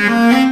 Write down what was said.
Música